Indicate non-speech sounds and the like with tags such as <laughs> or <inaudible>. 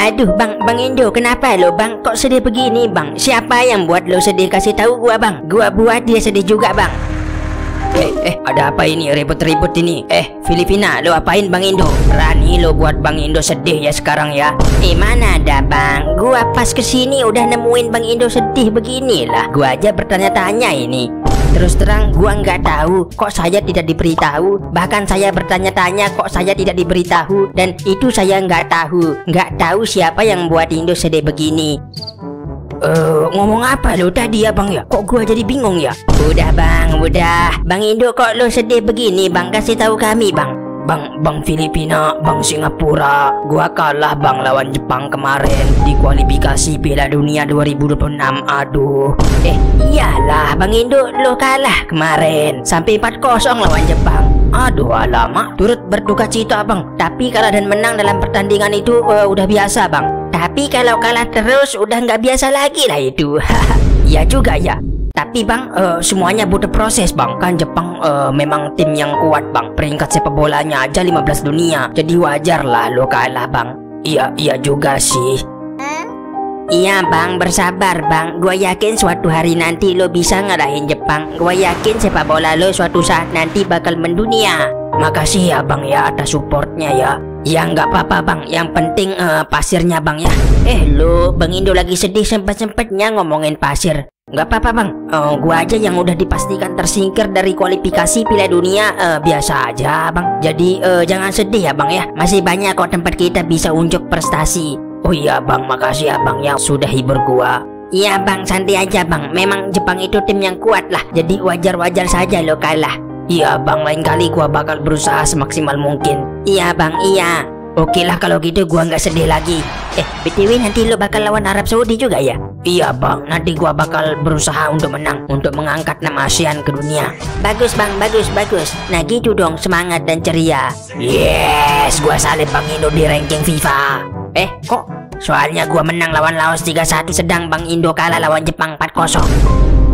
Aduh bang, bang Indo kenapa lo bang? Kok sedih begini bang? Siapa yang buat lo sedih kasih tahu gua bang? Gua buat dia sedih juga bang. Eh, eh, ada apa ini ribut-ribut ini? Eh, Filipina, lo apain Bang Indo? Berani lo buat Bang Indo sedih ya sekarang ya? Eh mana ada bang? Gua pas ke sini udah nemuin bang Indo sedih beginilah. Gua aja bertanya-tanya ini. Terus terang gua nggak tahu. Kok saya tidak diberitahu? Bahkan saya bertanya-tanya kok saya tidak diberitahu? Dan itu saya nggak tahu. Nggak tahu siapa yang buat Indo sedih begini. Eh, ngomong apa lo tadi ya Bang ya? Kok gua jadi bingung ya? Udah bang, udah. Bang Indo kok lo sedih begini bang? Kasih tahu kami bang Bang, Bang Filipina, Bang Singapura, gua kalah Bang lawan Jepang kemarin. Di kualifikasi Piala Dunia 2026. Aduh. Eh iyalah Bang Indo lo kalah kemarin. Sampai 4-0 lawan Jepang. Aduh alamak, turut berduka cita bang. Tapi kalah dan menang dalam pertandingan itu eh, udah biasa bang. Tapi kalau kalah terus udah nggak biasa lagi lah itu. <laughs> Iya juga ya. Tapi bang Eh, semuanya butuh proses bang. Kan Jepang eh, memang tim yang kuat bang. Peringkat sepak bolanya aja 15 dunia. Jadi wajar lah lo kalah bang. Iya, iya juga sih. Iya bang, bersabar bang. Gua yakin suatu hari nanti lo bisa ngalahin Jepang. Gua yakin sepak bola lo suatu saat nanti bakal mendunia. Makasih ya bang ya atas supportnya ya. Ya nggak apa-apa bang, yang penting eh, pasirnya bang ya. Eh lo, Bang Indo lagi sedih sempet-sempetnya ngomongin pasir. Nggak apa-apa bang, Eh, gua aja yang udah dipastikan tersingkir dari kualifikasi Piala Dunia. Eh, biasa aja bang. Jadi eh, jangan sedih ya bang ya. Masih banyak kok tempat kita bisa unjuk prestasi. Oh iya bang, makasih ya bang yang sudah hibur gua. Iya bang, santai aja bang. Memang Jepang itu tim yang kuat lah. Jadi wajar-wajar saja lo kalah. Iya bang, lain kali gua bakal berusaha semaksimal mungkin. Iya bang, iya. Oke lah kalau gitu gua nggak sedih lagi Eh, BTW nanti lo bakal lawan Arab Saudi juga ya? Iya bang, nanti gua bakal berusaha untuk menang Untuk mengangkat nama ASEAN ke dunia Bagus bang, bagus, bagus. Nah gitu dong, semangat dan ceria. Yes, gua salib Bang Indo di ranking FIFA Eh, kok? Soalnya gua menang lawan Laos 3-1 sedang Bang Indo kalah lawan Jepang 4-0.